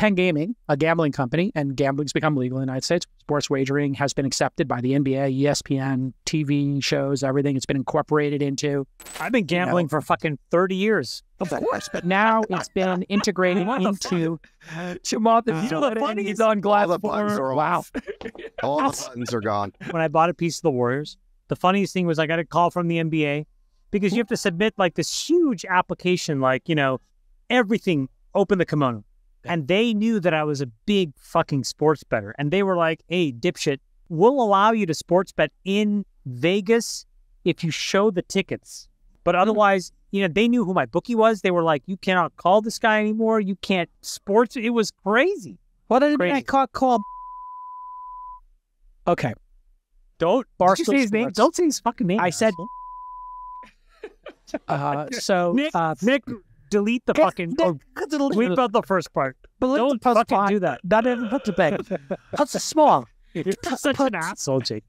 Penn Gaming, a gambling company, and gambling's become legal in the United States. Sports wagering has been accepted by the NBA, ESPN, TV shows, everything. It's been incorporated into. I've been gambling for fucking 30 years. Of course, but now it's been integrated into. Chamath, the, you know the funniest on glass All the buttons are Wow. All the buttons are gone. when I bought a piece of the Warriors, the funniest thing was I got a call from the NBA because you have to submit like this huge application, like, you know, everything, open the kimono. And they knew that I was a big fucking sports bettor. And they were like, hey, dipshit, we'll allow you to sports bet in Vegas if you show the tickets. But otherwise, you know, they knew who my bookie was. They were like, you cannot call this guy anymore. You can't sports. It was crazy. What did Crazy. I call? call? Okay, Don't Barstool Did you say his name? Don't say his fucking name. I said- uh, so Nick, uh, Nick, delete the fucking. Or tweet about the first part. Don't fucking do that. Not even put the bag. That's a small. You're such an asshole, Jake.